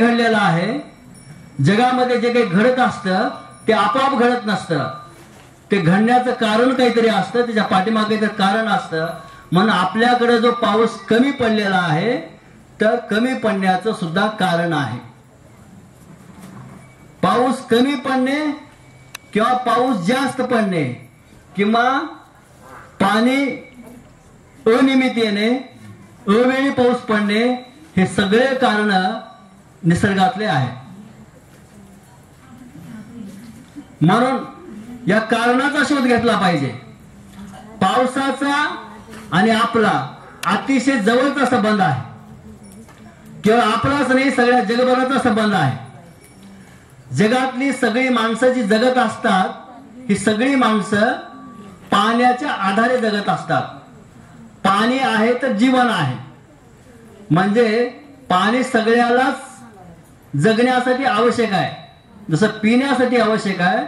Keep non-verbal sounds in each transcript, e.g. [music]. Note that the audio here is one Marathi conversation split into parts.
घडलेलं आहे. जगामध्ये जे काही घडत असतं ते आपोआप घडत नसतं. ते घडण्याचं कारण काहीतरी असतं त्याच्या पाठीमागे तर कारण असतं. म्हणून आपल्याकडे जो पाऊस कमी पडलेला आहे तर कमी पडण्याचं सुद्धा कारण आहे. पाऊस कमी पडणे किंवा पाऊस जास्त पडणे किंवा पाणी अनियमित येणे अवेळी पाऊस पडणे हे सगळे कारण निसर्गातले आहे. म्हणून या कारणाचा शोध घेतला पाहिजे. पावसाचा आणि आपला अतिशय जवळचा संबंध आहे. केवळ आपलाच नाही सगळ्या जगभराचा संबंध आहे. जगातली सगळी माणसं जी जगत असतात ही सगळी माणसं पाण्याच्या आधारे जगत असतात. पाणी आहे तर जीवन आहे. म्हणजे पाणी सगळ्यालाच जगण्यासाठी आवश्यक आहे. जसं पिण्यासाठी आवश्यक आहे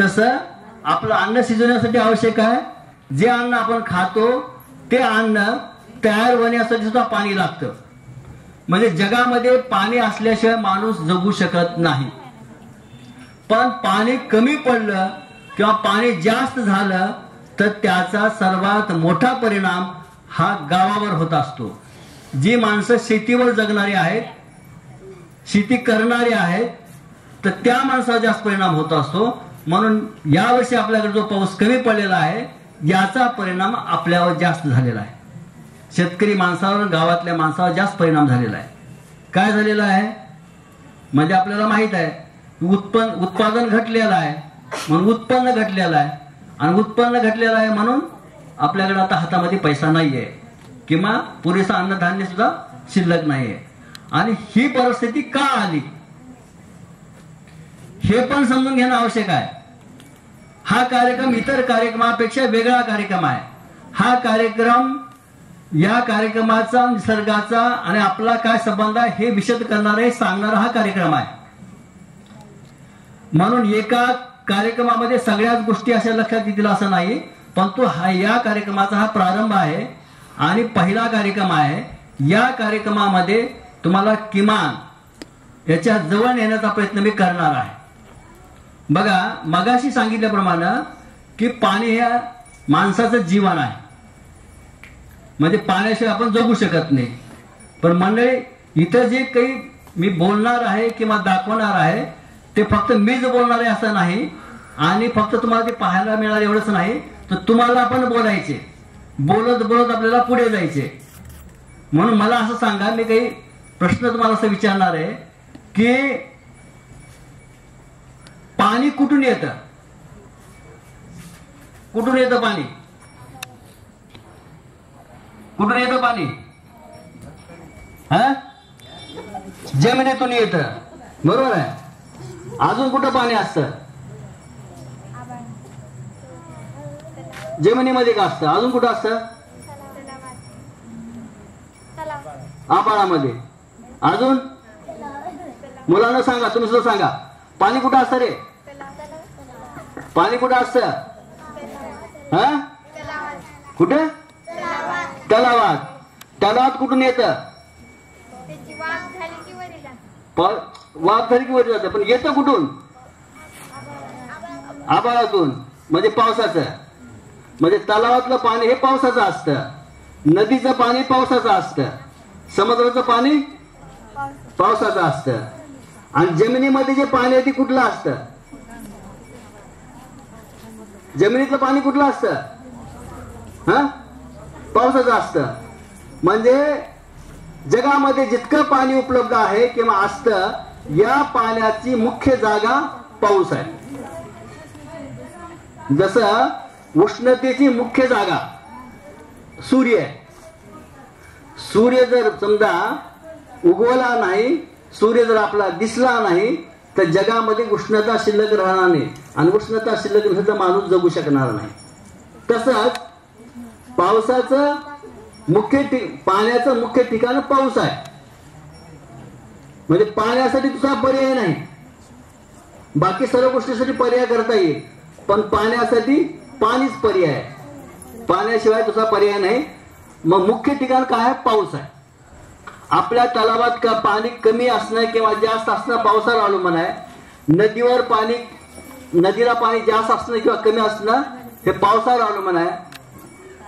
तसं आपलं अन्न शिजवण्यासाठी आवश्यक आहे. जे अन्न आपण खातो ते अन्न तयार होण्यासाठी सुद्धा पाणी लागतं. म्हणजे जगामध्ये पाणी असल्याशिवाय माणूस जगू शकत नाही. पण पाणी कमी पडलं किंवा पाणी जास्त झालं तर त्याचा सर्वात मोठा परिणाम हा गावावर होत असतो. जी माणसं शेतीवर जगणारी आहेत शेती करणारी आहेत तर त्या माणसावर जास्त परिणाम होत असतो. म्हणून यावर्षी आपल्याकडे जो पाऊस कमी पडलेला आहे याचा परिणाम आपल्यावर जास्त झालेला आहे. शेतकरी माणसावर गावातल्या माणसावर जास्त परिणाम झालेला आहे. काय झालेला आहे? म्हणजे आपल्याला माहीत आहे उत्पन्न उत्पादन घटलेलं आहे. म्हणून उत्पन्न घटलेलं आहे. आणि उत्पन्न घटलेलं आहे म्हणून आपल्याकडे आता हातामध्ये पैसा नाहीये. किंवा पुरेसा अन्नधान्य सुद्धा शिल्लक नाहीये. आणि ही परिस्थिती का आली? हे पण समजून घेणं आवश्यक आहे. हा कार्यक्रम इतर कार्यक्रमापेक्षा वेगळा कार्यक्रम आहे. हा कार्यक्रम या कार्यक्रमाचा निसर्गाचा आणि आपला काय संबंध आहे हे विशद करणारे सांगणारा हा कार्यक्रम आहे. म्हणून एका कार्यक्रमामध्ये सगळ्याच गोष्टी अशा लक्षात येतील असं नाही परंतु हा या कार्यक्रमाचा हा प्रारंभ आहे आणि पहिला कार्यक्रम आहे. या कार्यक्रमामध्ये तुम्हाला किमान याच्या जवळ नेण्याचा प्रयत्न मी करणार आहे. बघा मगाशी सांगितल्याप्रमाणे की पाणी हे माणसाचं जीवन आहे. म्हणजे पाण्याशिवाय आपण जगू शकत नाही. पण मंडळी इथं जे काही मी बोलणार आहे किंवा दाखवणार आहे ते फक्त मीच बोलणार आहे असं नाही. आणि फक्त तुम्हाला ते पाहायला मिळणार एवढंच नाही. तर तुम्हाला पण बोलायचे. बोलत बोलत आपल्याला पुढे जायचे. म्हणून मला असं सांगा मी काही प्रश्न तुम्हाला असं विचारणार आहे की पाणी कुठून येतं? कुठून येतं पाणी? कुठून येतं पाणी? हा? जमिनीतून येतं. बरोबर आहे? अजून कुठं पाणी असतं? जमिनीमध्ये का असतं? अजून कुठं असतं? आपाळामध्ये अजून? मुलांना सांगा तुम्ही सुद्धा सांगा. पाणी कुठं असतं रे? पाणी कुठं असतं? हा? कुठे? तलावात. तलावात कुठून येत? वाफ झाली की वर जात. पण येतं कुठून? आभाळातून. म्हणजे पावसाचं. म्हणजे तलावातलं पाणी हे पावसाचं असतं. नदीचं पाणी पावसाचं असतं. समुद्राचं पाणी पावसाचं असतं. आणि जमिनीमध्ये जे पाणी आहे ते कुठलं असतं? जमिनीतलं पाणी कुठलं असतं? हा? पावसाचं असतं. म्हणजे जगामध्ये जितकं पाणी उपलब्ध आहे किंवा असतं या पाण्याची मुख्य जागा पाऊस आहे. जसं उष्णतेची मुख्य जागा सूर्य आहे. सूर्य जर समजा उगवला नाही सूर्य जर आपला दिसला नाही तर जगामध्ये उष्णता शिल्लक राहणार नाही. आणि उष्णता शिल्लक नसेल तर माणूस जगू शकणार नाही. तसंच पावसाचं मुख्य पाण्याचं मुख्य ठिकाण पाऊस आहे. म्हणजे पाण्यासाठी तुझा पर्याय नाही. बाकी सर्व गोष्टीसाठी पर्याय करता येईल. पण पाण्यासाठी पाणीच पर्याय आहे. पाण्याशिवाय तुझा पर्याय नाही. मग मुख्य ठिकाण काय आहे? पाऊस आहे. आपल्या तलावात का पाणी कमी असणं किंवा जास्त असणं पावसावर अवलंबून आहे नदीवर पाणी नदीला पाणी जास्त असणं किंवा कमी असणं हे पावसावर अवलंबून आहे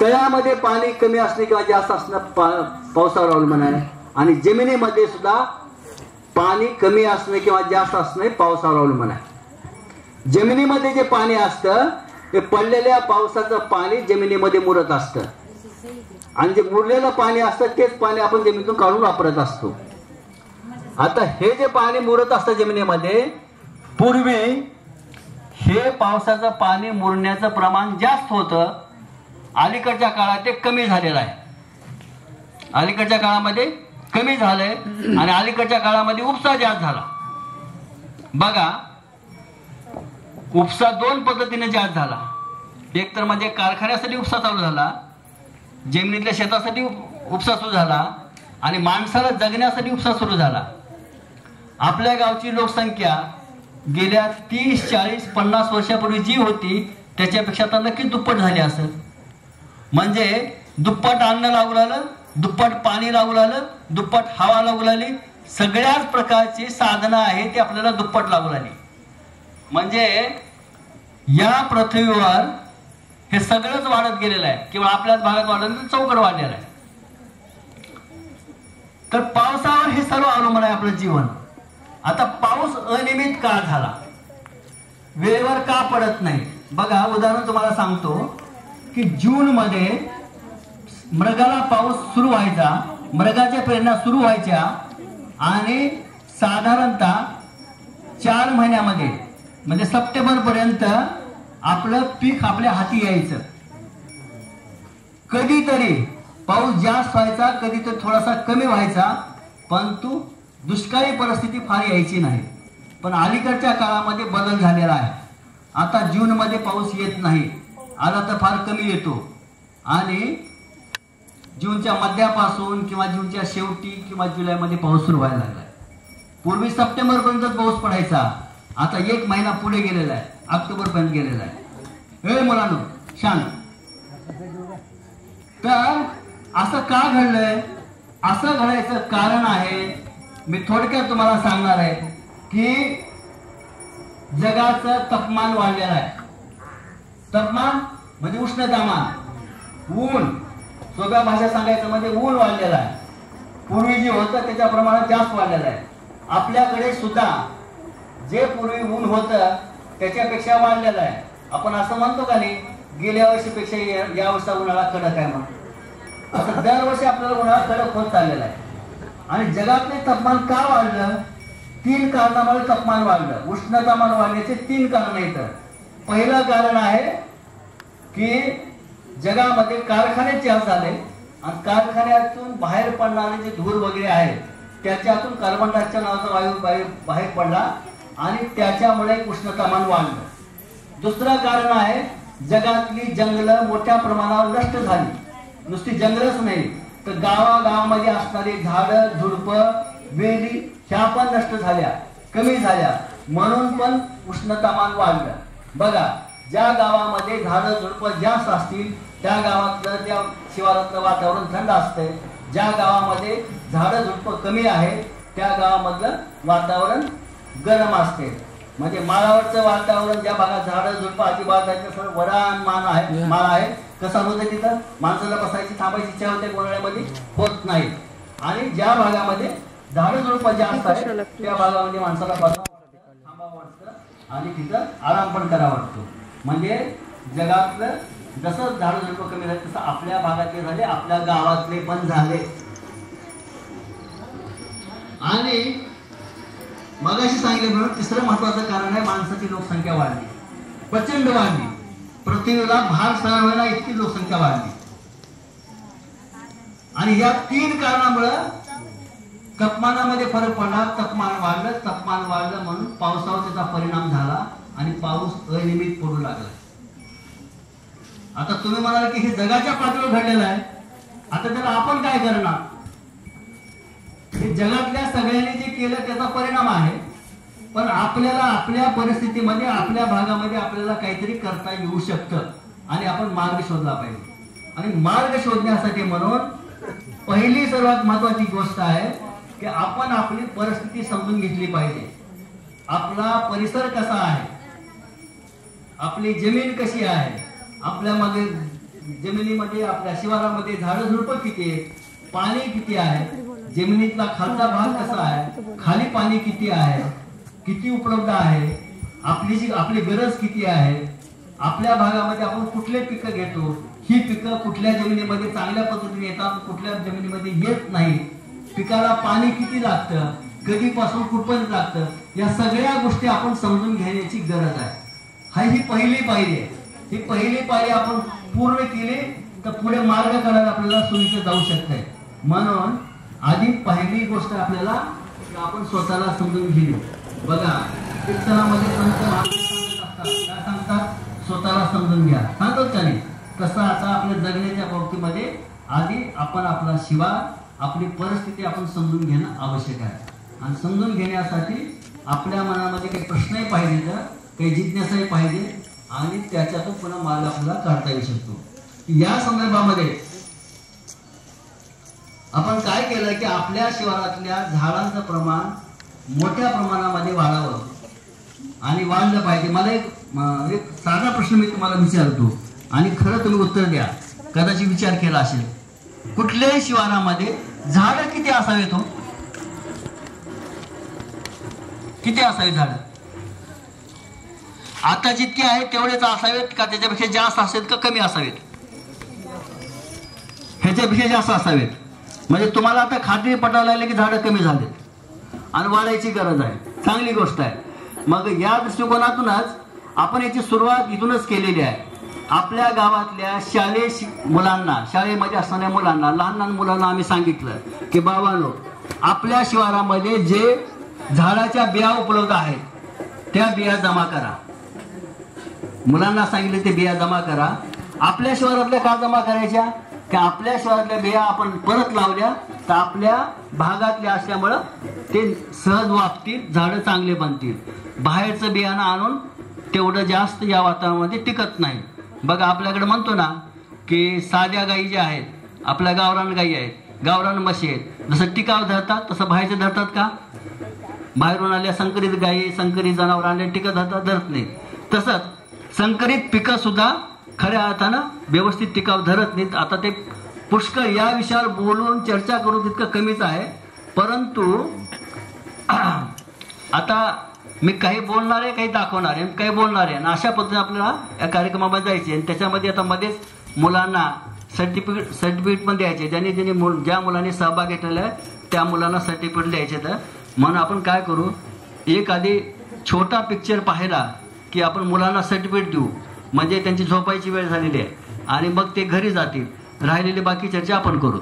तळ्यामध्ये पाणी कमी असणे किंवा जास्त असणं पा पावसावर अवलंबून आहे आणि जमिनीमध्ये सुद्धा पाणी कमी असणे किंवा जास्त असणे पावसावर अवलंबून आहे जमिनीमध्ये जे पाणी असतं ते पडलेल्या पावसाचं पाणी जमिनीमध्ये मुरत असतं. आणि जे मुरलेलं पाणी असतं तेच पाणी आपण जमिनीतून काढून वापरत असतो. आता हे जे पाणी मुरत असतं जमिनीमध्ये पूर्वी हे पावसाचं पाणी मुरण्याचं प्रमाण जास्त होतं. अलीकडच्या काळात ते कमी झालेलं आहे. अलीकडच्या काळामध्ये कमी झालंय आणि अलीकडच्या काळामध्ये उपसा जास्त झाला. बघा उपसा दोन पद्धतीने जास्त झाला. एक तर म्हणजे कारखान्यासाठी उपसा चालू झाला जमिनीतल्या शेतासाठी उपसा सुरू झाला आणि माणसाला जगण्यासाठी उपसा सुरू झाला. आपल्या गावची लोकसंख्या गेल्या तीस चाळीस पन्नास वर्षापूर्वी जी होती त्याच्यापेक्षा आता नक्कीच दुप्पट झाली असं म्हणजे दुप्पट अन्न लागू लागलं दुप्पट पाणी लागू लागलं दुप्पट हवा लागू लागली. सगळ्याच प्रकारची साधनं आहेत ती आपल्याला दुप्पट लागू लागली. म्हणजे या पृथ्वीवर हे सगळंच वाढत गेलेलं आहे. किंवा आपल्याच भागात वाढत चौकड वाढलेलं आहे. तर पावसावर हे सर्व अवलंबून आहे आपलं जीवन. आता पाऊस अनियमित का झाला. वेळेवर का पडत नाही? बघा उदाहरण तुम्हाला सांगतो की जून मध्ये मृगाला पाऊस सुरू व्हायचा मृगाच्या प्रेरणा सुरू व्हायच्या आणि साधारणतः चार महिन्यामध्ये म्हणजे सप्टेंबर पर्यंत आपलं पीक आपल्या हाती यायचं. कधीतरी पाऊस जास्त व्हायचा कधीतरी थोडासा कमी व्हायचा परंतु दुष्काळी परिस्थिती फार यायची नाही. पण अलीकडच्या काळामध्ये बदल झालेला आहे. आता जूनमध्ये पाऊस येत नाही. आला तर फार कमी येतो. आणि जूनच्या मध्यापासून किंवा जूनच्या शेवटी किंवा जुलैमध्ये पाऊस सुरू व्हायला लागलाय पूर्वी सप्टेंबरपर्यंतच पाऊस पडायचा. आता एक महिना पुढे गेलेला आहे. ऑक्टोबर पर्यंत गेलेला आहे. हे मुलांनो शांत. तर असं का घडलंय? असं घडायचं कारण आहे मी थोडक्यात तुम्हाला सांगणार आहे की जगाचं तापमान वाढलेलं आहे. तापमान म्हणजे उष्णतामान ऊन सोप्या भाषा सांगायचं म्हणजे ऊन वाढलेलं आहे. पूर्वी जे होतं त्याच्या प्रमाणात जास्त वाढलेलं आहे. आपल्याकडे सुद्धा जे पूर्वी ऊन होतं त्याच्यापेक्षा वाढलेलं आहे. आपण असं म्हणतो का नाही गेल्या वर्षीपेक्षा या- वर्षा उन्हाळा कडक आहे म्हणून. असं दरवर्षी आपल्याला उन्हाळा कडक होत चाललेला आहे. आणि जगातले तापमान का वाढलं? तीन कारणामुळे तापमान वाढलं. उष्णतामान वाढण्याचे तीन कारण आहेत. पहिलं कारण आहे की जगामध्ये कारखाने जास्त झाले. आणि कारखान्यातून बाहेर पडणारे जे धूर वगैरे आहे त्याच्यातून कार्बन डायऑक्साईड नावाचा वायू बाहेर पडला. आणि त्याच्यामुळे उष्णतामान वाढलं. दुसरं कारण आहे जगातली जंगलं मोठ्या प्रमाणावर नष्ट झाली. नुसती जंगलच नाही तर गावागावामध्ये असणारी झाडं झुडपं वेली ह्या पण नष्ट झाल्या कमी झाल्या. म्हणून पण उष्णतामान वाढलं. बघा ज्या गावामध्ये झाडं झुडपं जास्त असतील त्या गावातलं त्या शिवारातलं वातावरण थंड असतंय ज्या गावामध्ये झाडं झुडपं कमी आहे त्या गावामधलं वातावरण गरम असते. म्हणजे माळावरचं वातावरण ज्या भागात झाडं झुडपं अजिबात आहे तसं वरान मान आहे माळ आहे. कसं होतं तिथं? माणसाला बसायची थांबायची इच्छा होते उन्हाळ्यामध्ये होत नाही. आणि ज्या भागामध्ये झाडं झुडपं जास्त आहे त्या भागामध्ये माणसाला बसावं थांबावं वाटतं आणि तिथं आराम पण करावा वाटतो. म्हणजे जगातलं जसं झाडं झुडपं कमी झाले तसं आपल्या भागातले झाले आपल्या गावातले पण झाले. आणि मगाशी सांगितल्याप्रमाणे तिसरं महत्वाचं कारण आहे माणसाची लोकसंख्या वाढली. प्रचंड वाढली. पृथ्वीला भार सहन व्हायला इतकी लोकसंख्या वाढली. आणि या तीन कारणामुळं तापमानामध्ये फरक पडला. तापमान वाढलं तापमान वाढलं म्हणून पावसावर त्याचा परिणाम झाला आणि पाऊस अनियमित पडू लागला. आता तुम्ही म्हणाल की हे जगाच्या पातळीवर घडलेलं आहे. आता त्याला आपण काय करणार? जगातल्या सगळ्यांनी जे केलं त्याचा परिणाम आहे. पण आपल्याला आपल्या परिस्थितीमध्ये आपल्या भागामध्ये आपल्याला काहीतरी करता येऊ शकतं. आणि आपण मार्ग शोधला पाहिजे. आणि मार्ग शोधण्यासाठी म्हणून पहिली सर्वात महत्वाची गोष्ट आहे की आपण आपली परिस्थिती समजून घेतली पाहिजे. आपला परिसर कसा आहे? आपली जमीन कशी आहे? आपल्यामध्ये जमिनीमध्ये आपल्या शिवारामध्ये झाडं झुडपं किती आहेत? पाणी किती आहे? जमिनीतला खालचा भाग कसा आहे? खाली पाणी किती आहे? किती उपलब्ध आहे? आपली जी आपली गरज किती आहे? आपल्या भागामध्ये आपण कुठले पिकं घेतो? ही पिकं कुठल्या जमिनीमध्ये चांगल्या पद्धतीने येतात कुठल्या जमिनीमध्ये येत नाही? पिकाला पाणी किती लागतं? कधीपासून कुठपर्यंत लागतं? या सगळ्या गोष्टी आपण समजून घेण्याची गरज आहे. हा ही पहिली पायरी आहे. ही पहिली पायरी आपण पूर्ण केली तर पुढे मार्ग काढायला आपल्याला सोयीचं जाऊ शकत म्हणून आधी पहिली गोष्ट आपल्याला आपण स्वतःला समजून घेऊ. बघा कीर्तनामध्ये संत काय सांगतात? स्वतःला समजून घ्या. सांगतात का नाही? तसं आता आपल्या जगण्याच्या बाबतीमध्ये आधी आपण आपला शिवा आपली परिस्थिती आपण समजून घेणं आवश्यक आहे. आणि समजून घेण्यासाठी आपल्या मनामध्ये काही प्रश्नही पाहिजे तर काही जिज्ञासाही पाहिजे आणि त्याच्यातून पुन्हा मार्ग आपल्याला काढता येऊ शकतो. या संदर्भामध्ये आपण काय केलं की आपल्या शिवारातल्या झाडांचं प्रमाण मोठ्या प्रमाणामध्ये वाढावं. आणि वाढलं पाहिजे. मला एक एक साधा प्रश्न मी तुम्हाला विचारतो. आणि खरं तुम्ही उत्तर द्या. कदाचित विचार केला असेल. कुठल्याही शिवारामध्ये झाड किती असावेत हो? किती असावे झाड? आता जितके आहेत तेवढेच असावेत का? त्याच्यापेक्षा जास्त असेल का कमी असावेत? ह्याच्यापेक्षा जास्त असावेत. म्हणजे तुम्हाला आता खात्री पटायला लागली की झाडं कमी झालेत. आणि वाढायची गरज आहे. चांगली गोष्ट आहे. मग या दृष्टिकोनातूनच आपण याची सुरुवात इथूनच केलेली आहे. आपल्या गावातल्या शालेय मुलांना शाळेमध्ये असणाऱ्या मुलांना लहान लहान मुलांना आम्ही सांगितलं की बाबांनो आपल्या शिवारामध्ये जे झाडाच्या बिया उपलब्ध आहेत त्या बिया जमा करा. मुलांना सांगितलं ते बिया जमा करा. आपल्या शिवारातल्या का जमा करायच्या? की आपल्या शहरातल्या बिया आपण परत लावल्या तर आपल्या भागातल्या असल्यामुळं ते सहज वापतील झाडं चांगले बनतील. बाहेरचं बियाणं आणून तेवढं जास्त या वातावरणामध्ये टिकत नाही. बघा आपल्याकडे म्हणतो ना की साध्या गायी ज्या आहेत आपल्या गावरान गायी आहेत गावरान म्हशी आहेत. जसं टिकाव धरतात तसं बाहेरचे धरतात का? बाहेरून आल्या संकरित गायी संकरित जनावर आणल्या टिकत धरतात धरत नाही तसंच संकरित पिकं सुद्धा खऱ्या अर्थानं व्यवस्थित टिकाव धरत नाहीत. आता ते पुष्कळ या विषयावर बोलून चर्चा करून तितकं कमीच आहे. परंतु [clears throat] आता मी काही बोलणार आहे काही दाखवणार आहे काही बोलणार आहे. आणि अशा पद्धतीने आपल्याला या कार्यक्रमामध्ये जायचे आणि त्याच्यामध्ये आता मध्येच मुलांना सर्टिफिकेट सर्टिफिकेट पण द्यायचे. ज्याने ज्याने मुल ज्या मुलांनी सहभाग घेतलेला आहे त्या मुलांना सर्टिफिकेट द्यायचे तर. म्हणून आपण काय करू? एक आधी छोटा पिक्चर पाहिला की आपण मुलांना सर्टिफिकेट देऊ. म्हणजे त्यांची झोपायची वेळ झालेली आहे. आणि मग ते घरी जातील. राहिलेली बाकी चर्चा आपण करू.